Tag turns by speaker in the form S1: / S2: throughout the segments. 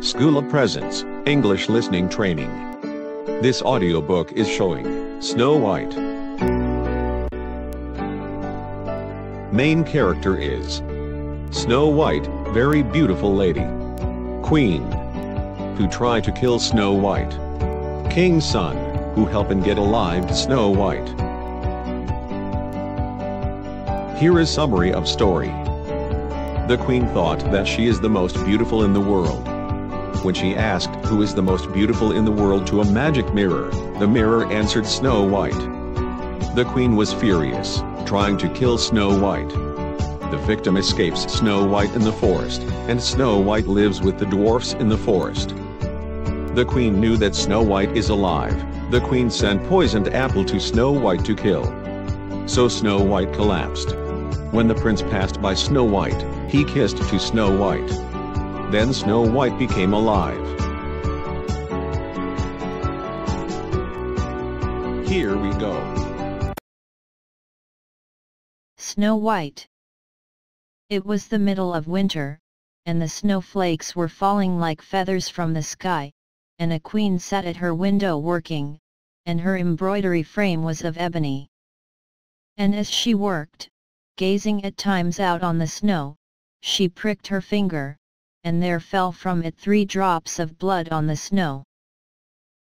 S1: Schoola presents English listening training. This audiobook is showing Snow White. Main character is Snow White, very beautiful lady. Queen, who try to kill Snow White. King's son, who help and get alive Snow White. Here is summary of story. The queen thought that she is the most beautiful in the world. When she asked who is the most beautiful in the world to a magic mirror, the mirror answered Snow White. The queen was furious, trying to kill Snow White. The victim escapes Snow White in the forest, and Snow White lives with the dwarfs in the forest. The queen knew that Snow White is alive. The queen sent poisoned apple to Snow White to kill. So Snow White collapsed. When the prince passed by Snow White, he kissed to Snow White. Then Snow White became alive. Here we go.
S2: Snow White. It was the middle of winter, and the snowflakes were falling like feathers from the sky, and a queen sat at her window working, and her embroidery frame was of ebony. And as she worked, gazing at times out on the snow, she pricked her finger, and there fell from it three drops of blood on the snow.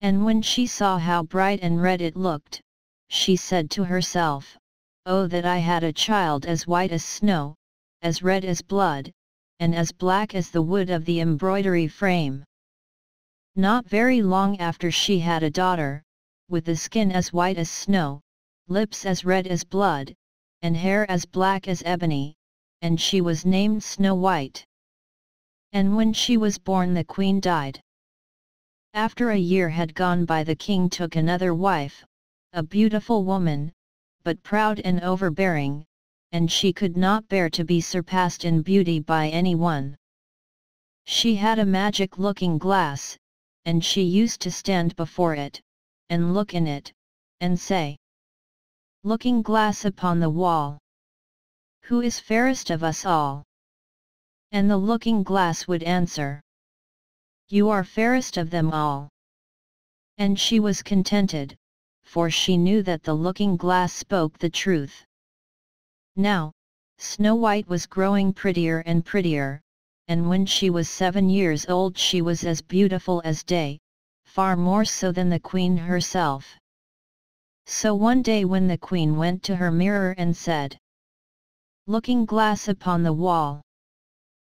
S2: And when she saw how bright and red it looked, she said to herself, Oh that I had a child as white as snow, as red as blood, and as black as the wood of the embroidery frame. Not very long after she had a daughter, with the skin as white as snow, lips as red as blood, and hair as black as ebony, and she was named Snow White. And when she was born the queen died. After a year had gone by the king took another wife, a beautiful woman, but proud and overbearing, and she could not bear to be surpassed in beauty by anyone. She had a magic looking glass, and she used to stand before it, and look in it, and say, Looking glass upon the wall. Who is fairest of us all? And the looking glass would answer, You are fairest of them all. And she was contented, for she knew that the looking glass spoke the truth. Now, Snow White was growing prettier and prettier, and when she was seven years old she was as beautiful as day, far more so than the queen herself. So one day when the queen went to her mirror and said, Looking glass upon the wall,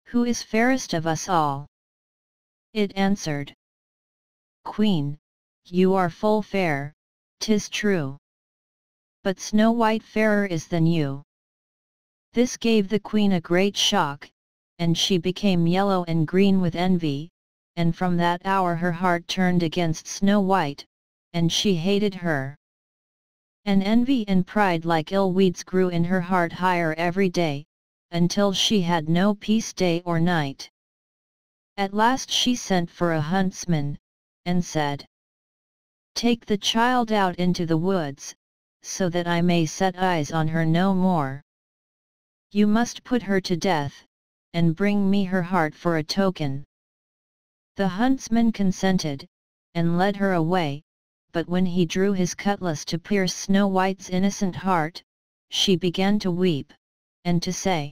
S2: who is fairest of us all? It answered. Queen, you are full fair, tis true. But Snow White fairer is than you. This gave the queen a great shock, and she became yellow and green with envy, and from that hour her heart turned against Snow White, and she hated her. And envy and pride like ill weeds grew in her heart higher every day, until she had no peace day or night. At last she sent for a huntsman, and said, Take the child out into the woods, so that I may set eyes on her no more. You must put her to death, and bring me her heart for a token. The huntsman consented, and led her away, but when he drew his cutlass to pierce Snow White's innocent heart, she began to weep, and to say,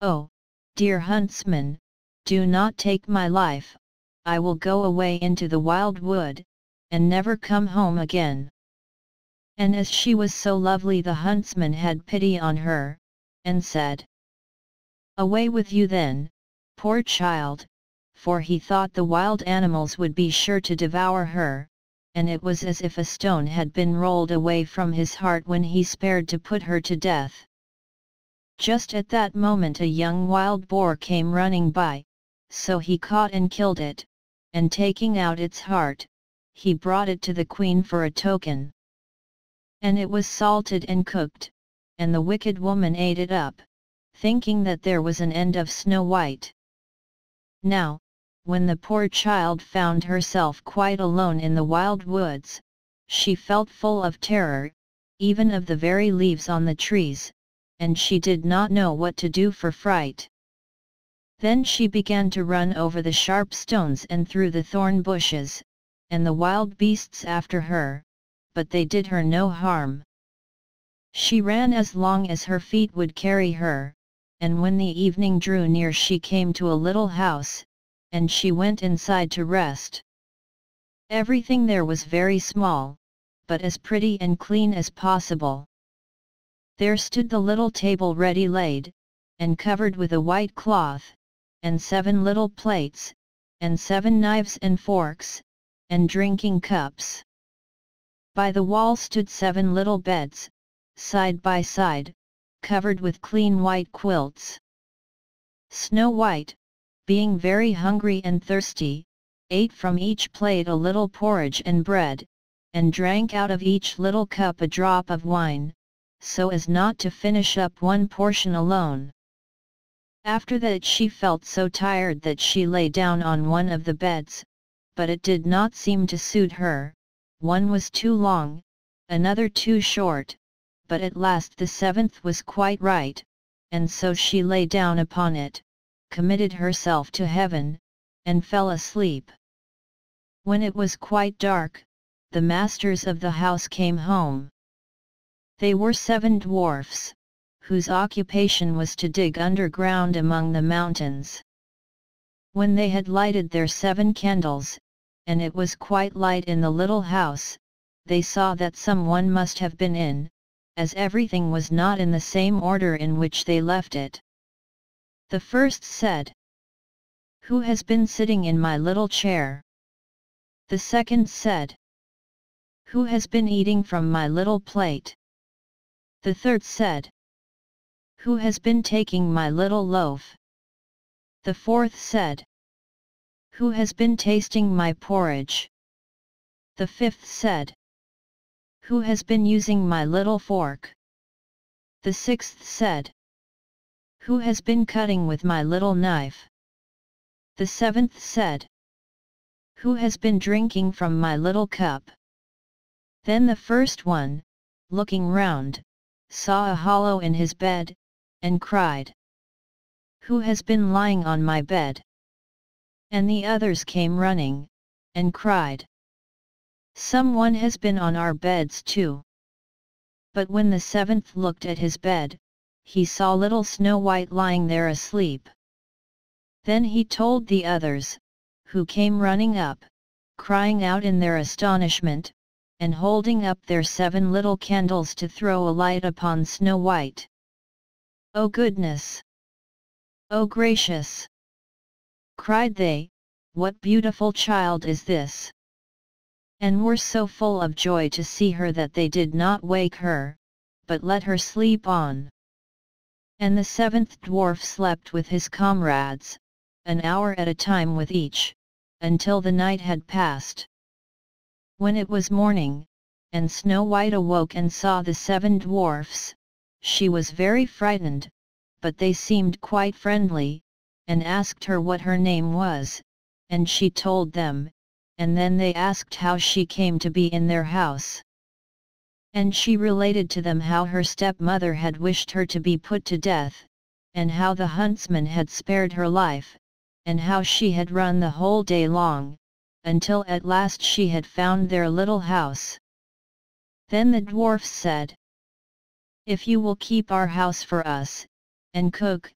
S2: Oh, dear huntsman, do not take my life, I will go away into the wild wood, and never come home again. And as she was so lovely the huntsman had pity on her, and said, Away with you then, poor child, for he thought the wild animals would be sure to devour her, and it was as if a stone had been rolled away from his heart when he spared to put her to death. Just at that moment a young wild boar came running by, so he caught and killed it, and taking out its heart, he brought it to the queen for a token. And it was salted and cooked, and the wicked woman ate it up, thinking that there was an end of Snow White. Now, when the poor child found herself quite alone in the wild woods, she felt full of terror, even of the very leaves on the trees, and she did not know what to do for fright. Then she began to run over the sharp stones and through the thorn bushes, and the wild beasts after her, but they did her no harm. She ran as long as her feet would carry her, and when the evening drew near she came to a little house, and she went inside to rest. Everything there was very small, but as pretty and clean as possible. There stood the little table ready laid, and covered with a white cloth, and seven little plates, and seven knives and forks, and drinking cups. By the wall stood seven little beds, side by side, covered with clean white quilts. Snow White, being very hungry and thirsty, ate from each plate a little porridge and bread, and drank out of each little cup a drop of wine, so as not to finish up one portion alone. After that she felt so tired that she lay down on one of the beds, but it did not seem to suit her, one was too long, another too short, but at last the seventh was quite right, and so she lay down upon it, committed herself to heaven, and fell asleep. When it was quite dark, the masters of the house came home. They were seven dwarfs, whose occupation was to dig underground among the mountains. When they had lighted their seven candles, and it was quite light in the little house, they saw that someone must have been in, as everything was not in the same order in which they left it. The first said, Who has been sitting in my little chair? The second said, Who has been eating from my little plate? The third said, Who has been taking my little loaf? The fourth said, Who has been tasting my porridge? The fifth said, who has been using my little fork? The sixth said. Who has been cutting with my little knife? The seventh said. Who has been drinking from my little cup? Then the first one, looking round, saw a hollow in his bed, and cried. Who has been lying on my bed? And the others came running, and cried. Someone has been on our beds too. But when the seventh looked at his bed, he saw little Snow White lying there asleep. Then he told the others, who came running up, crying out in their astonishment, and holding up their seven little candles to throw a light upon Snow White. Oh goodness! Oh gracious! cried they, what beautiful child is this? and were so full of joy to see her that they did not wake her, but let her sleep on. And the seventh dwarf slept with his comrades, an hour at a time with each, until the night had passed. When it was morning, and Snow White awoke and saw the seven dwarfs, she was very frightened, but they seemed quite friendly, and asked her what her name was, and she told them, and then they asked how she came to be in their house. And she related to them how her stepmother had wished her to be put to death, and how the huntsman had spared her life, and how she had run the whole day long, until at last she had found their little house. Then the dwarfs said, If you will keep our house for us, and cook,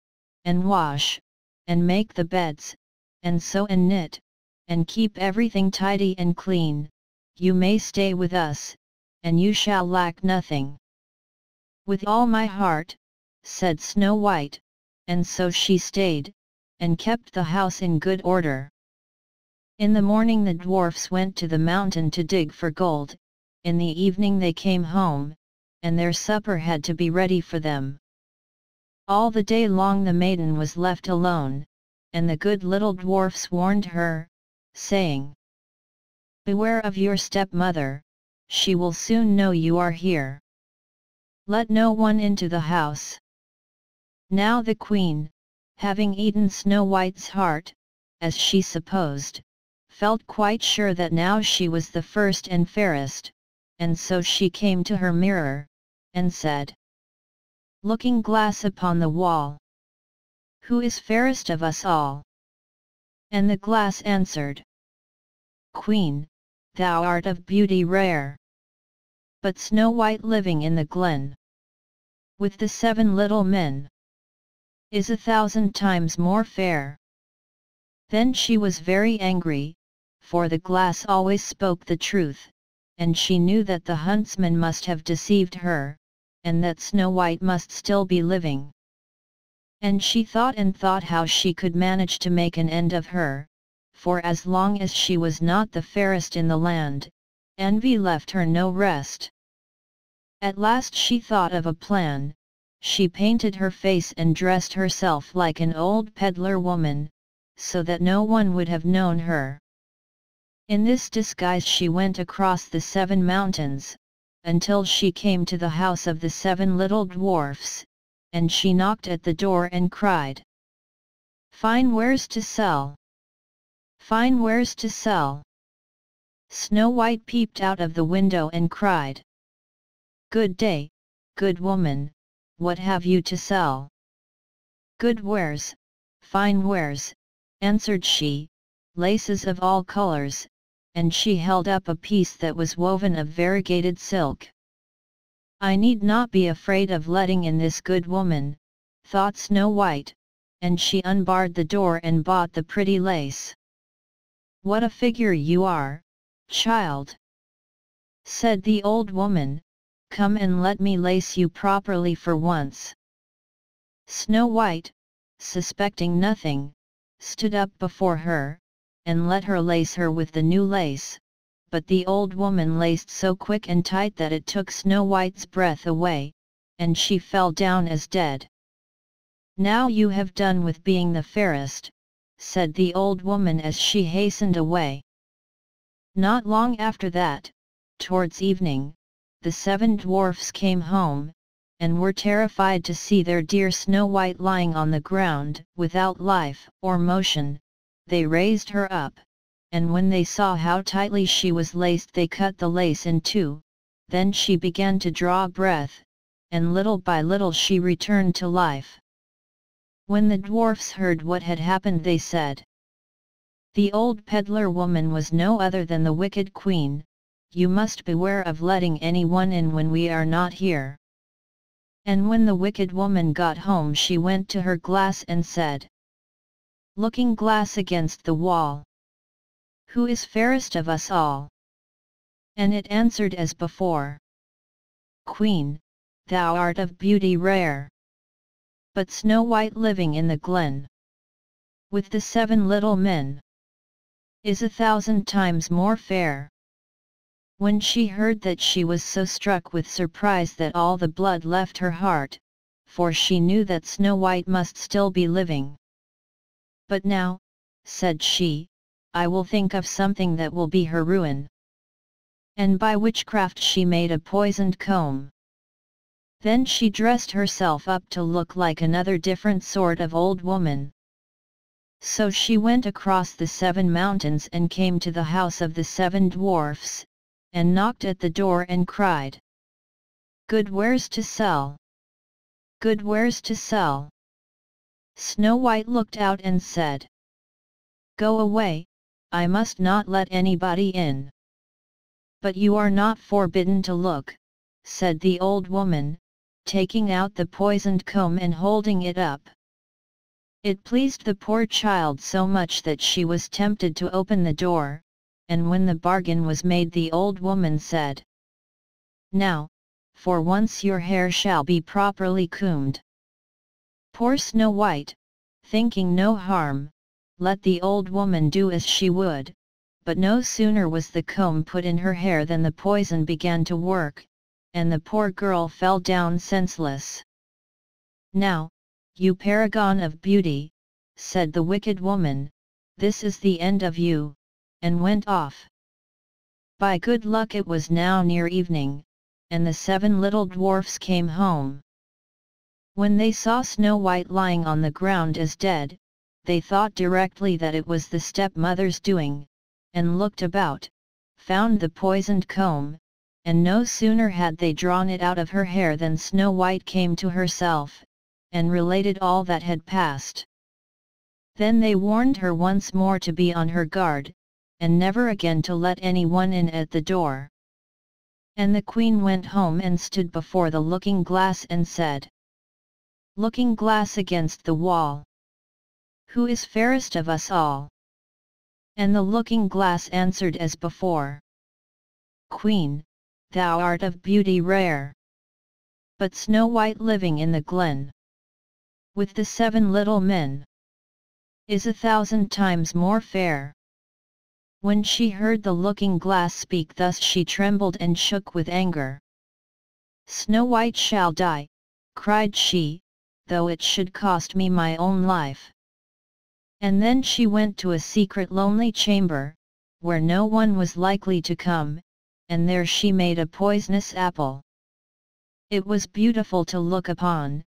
S2: and wash, and make the beds, and sew and knit, and keep everything tidy and clean, you may stay with us, and you shall lack nothing. With all my heart, said Snow White, and so she stayed, and kept the house in good order. In the morning the dwarfs went to the mountain to dig for gold, in the evening they came home, and their supper had to be ready for them. All the day long the maiden was left alone, and the good little dwarfs warned her, saying, Beware of your stepmother, she will soon know you are here. Let no one into the house. Now the queen, having eaten Snow White's heart, as she supposed, felt quite sure that now she was the first and fairest, and so she came to her mirror, and said, Looking glass upon the wall. Who is fairest of us all? And the glass answered, Queen, thou art of beauty rare. But Snow White living in the glen, with the seven little men, is a thousand times more fair. Then she was very angry, for the glass always spoke the truth, and she knew that the huntsman must have deceived her, and that Snow White must still be living. And she thought and thought how she could manage to make an end of her, for as long as she was not the fairest in the land, envy left her no rest. At last she thought of a plan, she painted her face and dressed herself like an old peddler woman, so that no one would have known her. In this disguise she went across the seven mountains, until she came to the house of the seven little dwarfs, and she knocked at the door and cried. Fine wares to sell! Fine wares to sell! Snow White peeped out of the window and cried. Good day, good woman, what have you to sell? Good wares, fine wares, answered she, laces of all colors, and she held up a piece that was woven of variegated silk. I need not be afraid of letting in this good woman, thought Snow White, and she unbarred the door and bought the pretty lace. What a figure you are, child! said the old woman, come and let me lace you properly for once. Snow White, suspecting nothing, stood up before her, and let her lace her with the new lace, but the old woman laced so quick and tight that it took Snow White's breath away, and she fell down as dead. Now you have done with being the fairest, said the old woman as she hastened away. Not long after that, towards evening, the seven dwarfs came home, and were terrified to see their dear Snow White lying on the ground, without life or motion, they raised her up, and when they saw how tightly she was laced they cut the lace in two, then she began to draw breath, and little by little she returned to life. When the dwarfs heard what had happened they said, The old peddler woman was no other than the wicked queen, you must beware of letting anyone in when we are not here. And when the wicked woman got home she went to her glass and said, Looking glass against the wall. Who is fairest of us all? And it answered as before. Queen, thou art of beauty rare. But Snow White living in the glen. With the seven little men. Is a thousand times more fair. When she heard that she was so struck with surprise that all the blood left her heart, for she knew that Snow White must still be living. But now, said she, I will think of something that will be her ruin. And by witchcraft she made a poisoned comb. Then she dressed herself up to look like another different sort of old woman. So she went across the seven mountains and came to the house of the seven dwarfs, and knocked at the door and cried. Good wares to sell! Good wares to sell! Snow White looked out and said. Go away, I must not let anybody in. But you are not forbidden to look, said the old woman, taking out the poisoned comb and holding it up. It pleased the poor child so much that she was tempted to open the door, and when the bargain was made the old woman said, Now, for once your hair shall be properly combed. Poor Snow White, thinking no harm, let the old woman do as she would, but no sooner was the comb put in her hair than the poison began to work, and the poor girl fell down senseless. Now, you paragon of beauty, said the wicked woman, this is the end of you, and went off. By good luck it was now near evening, and the seven little dwarfs came home. When they saw Snow White lying on the ground as dead, they thought directly that it was the stepmother's doing, and looked about, found the poisoned comb, and no sooner had they drawn it out of her hair than Snow White came to herself, and related all that had passed. Then they warned her once more to be on her guard, and never again to let anyone in at the door. And the queen went home and stood before the looking glass and said, Looking glass against the wall. Who is fairest of us all? And the looking glass answered as before. Queen, thou art of beauty rare. But Snow White living in the glen. With the seven little men. Is a thousand times more fair. When she heard the looking glass speak thus she trembled and shook with anger. Snow White shall die, cried she, though it should cost me my own life. And then she went to a secret lonely chamber, where no one was likely to come, and there she made a poisonous apple. It was beautiful to look upon,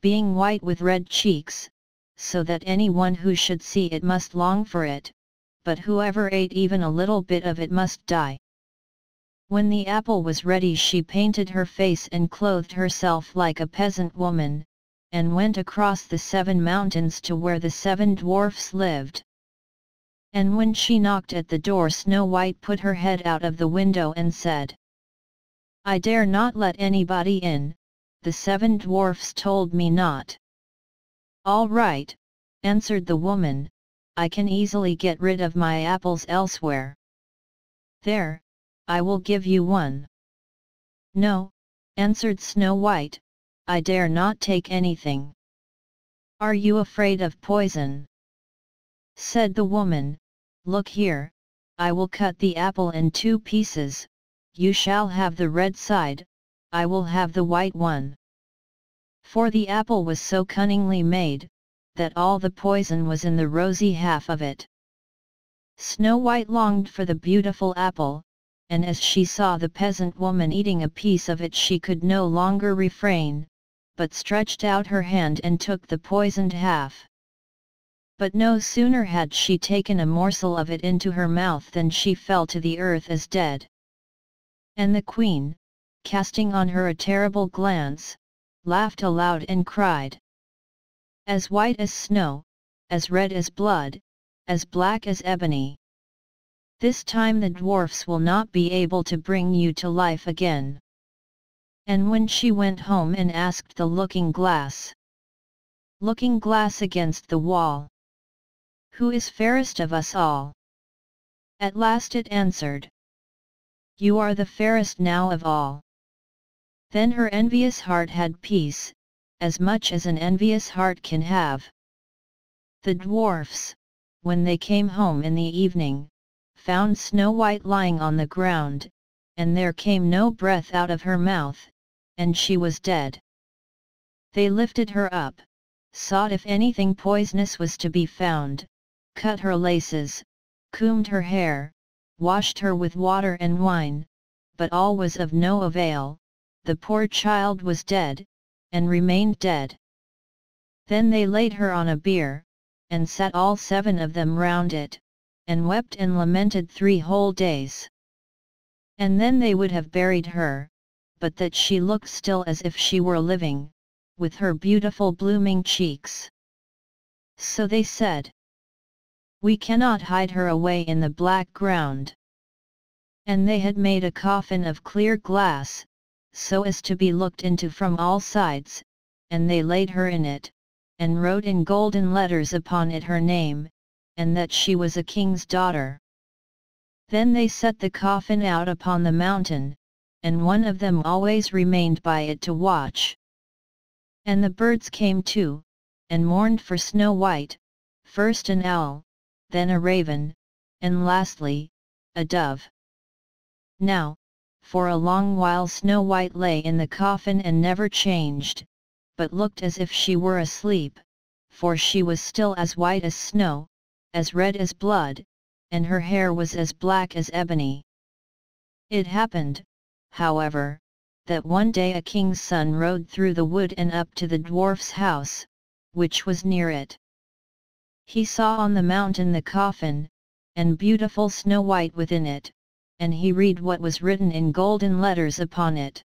S2: being white with red cheeks, so that anyone who should see it must long for it, but whoever ate even a little bit of it must die. When the apple was ready she painted her face and clothed herself like a peasant woman, and went across the seven mountains to where the seven dwarfs lived. And when she knocked at the door Snow White put her head out of the window and said, I dare not let anybody in, the seven dwarfs told me not. All right, answered the woman, I can easily get rid of my apples elsewhere. There, I will give you one. No, answered Snow White, I dare not take anything. Are you afraid of poison? Said the woman, Look here, I will cut the apple in two pieces, you shall have the red side, I will have the white one. For the apple was so cunningly made, that all the poison was in the rosy half of it. Snow White longed for the beautiful apple, and as she saw the peasant woman eating a piece of it she could no longer refrain, but stretched out her hand and took the poisoned half. But no sooner had she taken a morsel of it into her mouth than she fell to the earth as dead. And the queen, casting on her a terrible glance, laughed aloud and cried. As white as snow, as red as blood, as black as ebony. This time the dwarfs will not be able to bring you to life again. And when she went home and asked the looking glass, Looking glass against the wall. Who is fairest of us all? At last it answered. You are the fairest now of all. Then her envious heart had peace, as much as an envious heart can have. The dwarfs, when they came home in the evening, found Snow White lying on the ground, and there came no breath out of her mouth, and she was dead. They lifted her up, sought if anything poisonous was to be found, cut her laces, combed her hair, washed her with water and wine, but all was of no avail, the poor child was dead, and remained dead. Then they laid her on a bier, and sat all seven of them round it, and wept and lamented three whole days. And then they would have buried her, but that she looked still as if she were living, with her beautiful blooming cheeks. So they said, We cannot hide her away in the black ground. And they had made a coffin of clear glass, so as to be looked into from all sides, and they laid her in it, and wrote in golden letters upon it her name, and that she was a king's daughter. Then they set the coffin out upon the mountain, and one of them always remained by it to watch. And the birds came too, and mourned for Snow White, first an owl, then a raven, and lastly, a dove. Now, for a long while Snow White lay in the coffin and never changed, but looked as if she were asleep, for she was still as white as snow, as red as blood, and her hair was as black as ebony. It happened, however, that one day a king's son rode through the wood and up to the dwarf's house, which was near it. He saw on the mountain the coffin, and beautiful Snow White within it, and he read what was written in golden letters upon it.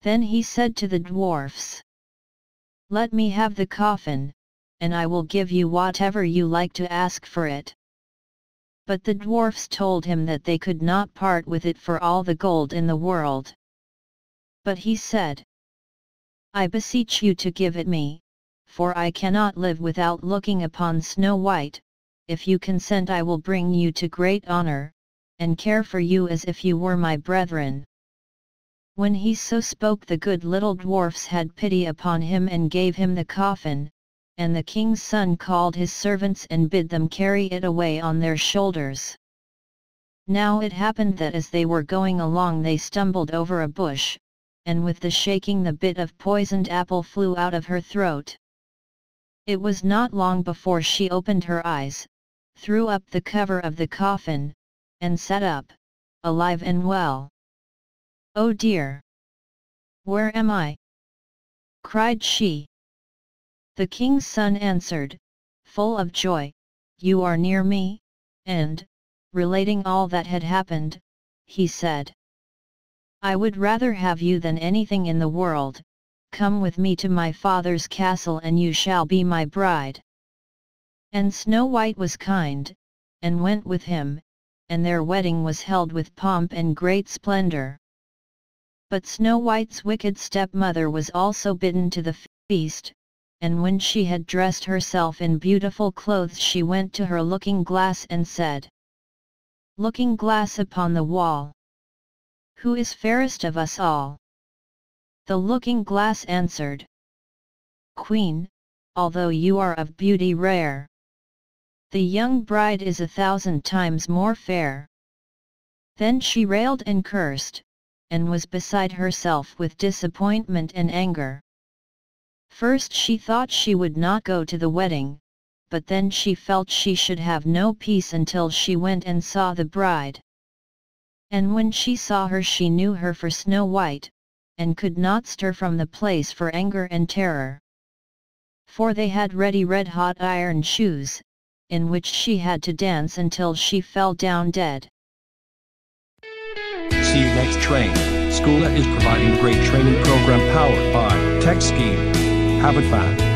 S2: Then he said to the dwarfs, Let me have the coffin, and I will give you whatever you like to ask for it. But the dwarfs told him that they could not part with it for all the gold in the world. But he said, I beseech you to give it me, for I cannot live without looking upon Snow White, if you consent I will bring you to great honor, and care for you as if you were my brethren. When he so spoke the good little dwarfs had pity upon him and gave him the coffin, and the king's son called his servants and bid them carry it away on their shoulders. Now it happened that as they were going along they stumbled over a bush, and with the shaking the bit of poisoned apple flew out of her throat. It was not long before she opened her eyes, threw up the cover of the coffin, and sat up, alive and well. Oh dear! Where am I? cried she. The king's son answered, full of joy, You are near me, and, relating all that had happened, he said, I would rather have you than anything in the world, come with me to my father's castle and you shall be my bride. And Snow White was kind, and went with him, and their wedding was held with pomp and great splendour. But Snow White's wicked stepmother was also bidden to the feast, and when she had dressed herself in beautiful clothes she went to her looking glass and said, Looking glass upon the wall. Who is fairest of us all? The looking glass answered, Queen, although you are of beauty rare. The young bride is a thousand times more fair. Then she railed and cursed, and was beside herself with disappointment and anger. First she thought she would not go to the wedding, but then she felt she should have no peace until she went and saw the bride. And when she saw her she knew her for Snow White, and could not stir from the place for anger and terror. For they had ready red-hot iron shoes, in which she had to dance until she fell down dead.
S3: See you next train. Skoola is providing great training program powered by TechScheme. Have it fun.